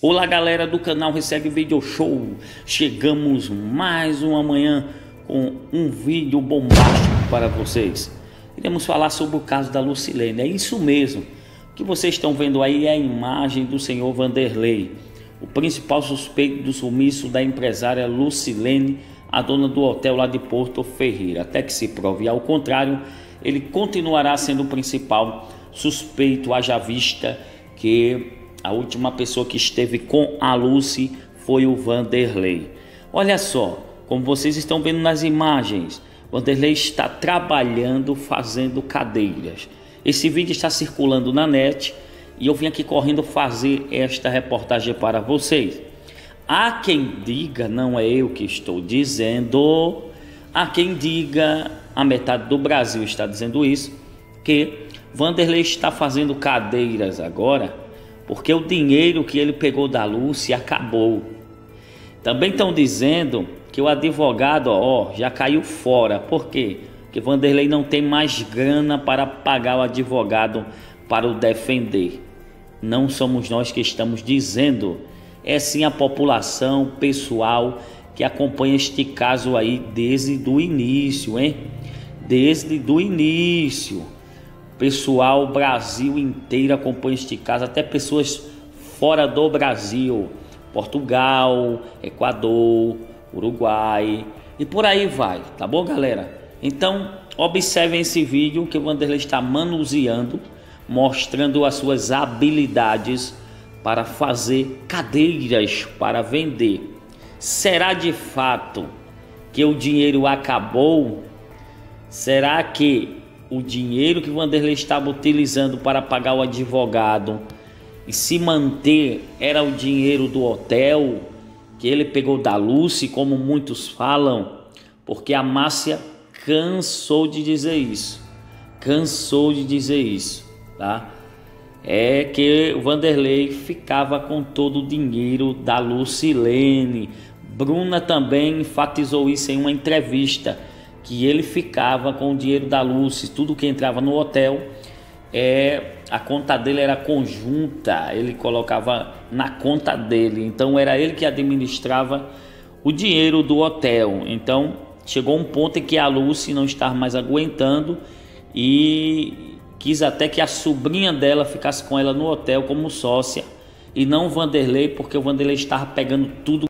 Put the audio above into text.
Olá galera do canal Recebe Video Show, chegamos mais uma manhã com um vídeo bombástico para vocês. Iremos falar sobre o caso da Lucilene, é isso mesmo. O que vocês estão vendo aí é a imagem do senhor Vanderlei, o principal suspeito do sumiço da empresária Lucilene, a dona do hotel lá de Porto Ferreira. Até que se prove ao contrário, ele continuará sendo o principal suspeito, haja vista que a última pessoa que esteve com a Lucy foi o Vanderlei. Olha só, como vocês estão vendo nas imagens, Vanderlei está trabalhando fazendo cadeiras. Esse vídeo está circulando na net e eu vim aqui correndo fazer esta reportagem para vocês. Há quem diga, não é eu que estou dizendo, há quem diga, a metade do Brasil está dizendo isso, que Vanderlei está fazendo cadeiras agora porque o dinheiro que ele pegou da Lúcia acabou. Também estão dizendo que o advogado ó, já caiu fora. Por quê? Porque Vanderlei não tem mais grana para pagar o advogado para o defender. Não somos nós que estamos dizendo, é sim a população, pessoal que acompanha este caso aí desde o início, hein? Desde o início. Pessoal, Brasil inteiro acompanha este caso, até pessoas fora do Brasil, Portugal, Equador, Uruguai e por aí vai, tá bom, galera? Então, observem esse vídeo que o Vanderlei está manuseando, mostrando as suas habilidades para fazer cadeiras para vender. Será de fato que o dinheiro acabou? Será que o dinheiro que Vanderlei estava utilizando para pagar o advogado e se manter era o dinheiro do hotel que ele pegou da Lucy, como muitos falam, porque a Márcia cansou de dizer isso. Cansou de dizer isso, tá? É que o Vanderlei ficava com todo o dinheiro da Lucilene. Bruna também enfatizou isso em uma entrevista que ele ficava com o dinheiro da Lucy, tudo que entrava no hotel, é, a conta dele era conjunta, ele colocava na conta dele, então era ele que administrava o dinheiro do hotel. Então chegou um ponto em que a Lucy não estava mais aguentando e quis até que a sobrinha dela ficasse com ela no hotel como sócia e não o Vanderlei, porque o Vanderlei estava pegando tudo